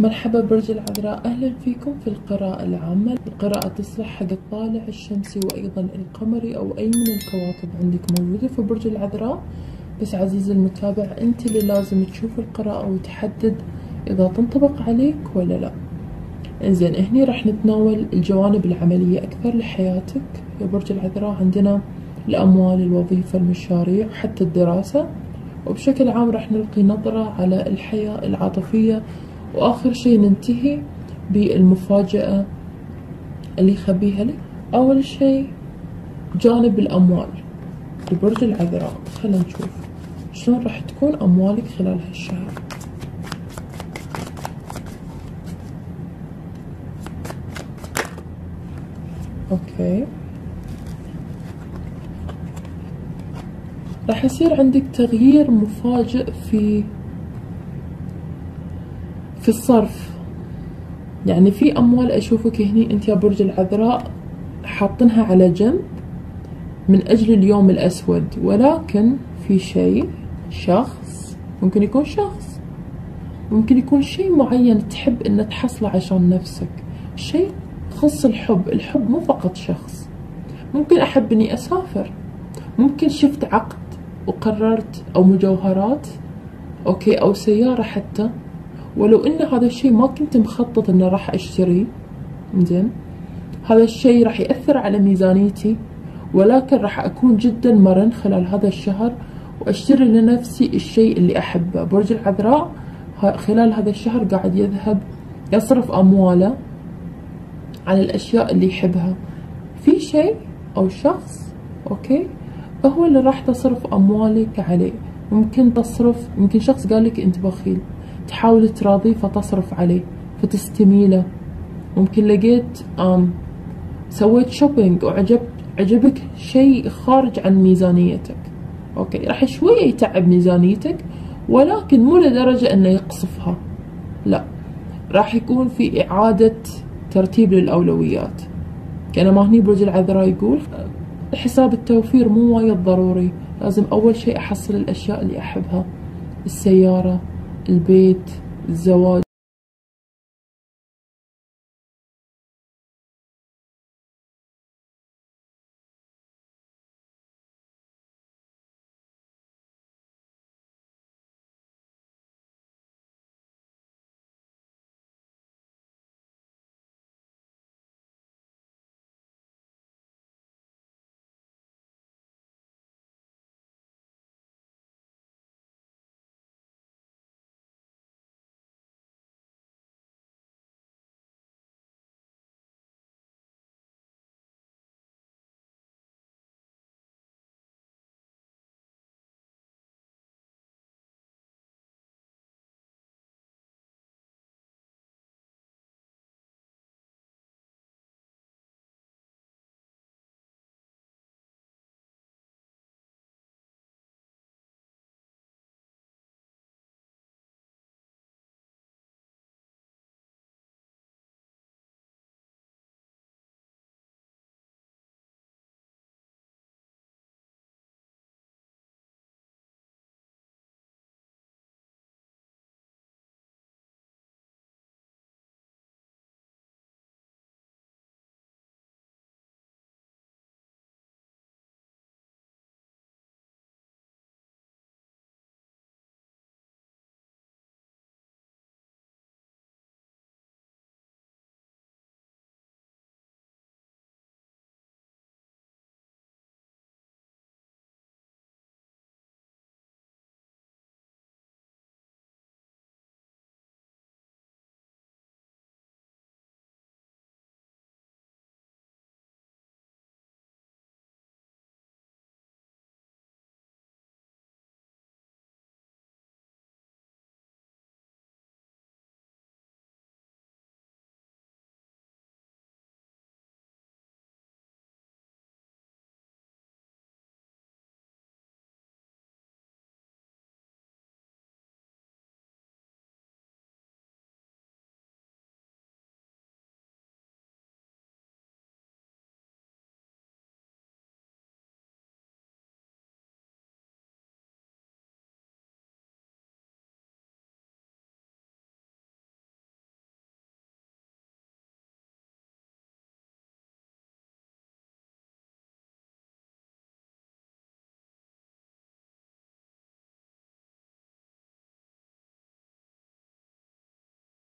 مرحبا برج العذراء. أهلا فيكم في القراءة العامة. القراءة تصلح حق الطالع الشمسي وأيضا القمري أو أي من الكواكب عندك موجودة في برج العذراء. بس عزيزي المتابع أنت اللي لازم تشوف القراءة وتحدد إذا تنطبق عليك ولا لا. إنزين هني راح نتناول الجوانب العملية أكثر لحياتك. يا برج العذراء عندنا الأموال الوظيفة المشاريع حتى الدراسة. وبشكل عام راح نلقي نظرة على الحياة العاطفية وآخر شيء ننتهي بالمفاجأة اللي يخبيها لي أول شيء جانب الأموال. لبرج العذراء. خلينا نشوف. شلون راح تكون أموالك خلال هالشهر. أوكي. راح يصير عندك تغيير مفاجئ في في الصرف. يعني في أموال أشوفك هني أنت يا برج العذراء حاطنها على جنب من أجل اليوم الأسود ولكن في شيء شخص ممكن يكون شخص. ممكن يكون شيء معين تحب أن تحصله عشان نفسك. شيء خص الحب الحب مو فقط شخص. ممكن أحب أني أسافر. ممكن شفت عقد وقررت أو مجوهرات أوكي أو سيارة حتى. ولو ان هذا الشيء ما كنت مخطط انه راح اشتريه زين هذا الشيء راح يأثر على ميزانيتي ولكن راح أكون جدا مرن خلال هذا الشهر وأشتري لنفسي الشيء اللي أحبه. برج العذراء خلال هذا الشهر قاعد يذهب يصرف أمواله على الأشياء اللي يحبها. في شيء أو شخص okay؟ هو اللي راح تصرف أموالك عليه. ممكن تصرف ممكن شخص قال لك أنت بخيل. تحاول تراضيه فتصرف عليه فتستميله ممكن لقيت أم سويت shopping وعجب عجبك شيء خارج عن ميزانيتك. okay راح شوية يتعب ميزانيتك ولكن مو لدرجة إنه يقصفها. لا راح يكون في إعادة ترتيب للأولويات. كان ما هني برج العذراء يقول حساب التوفير مو وايد ضروري لازم أول شيء أحصل الأشياء اللي أحبها السيارة البيت الزواج.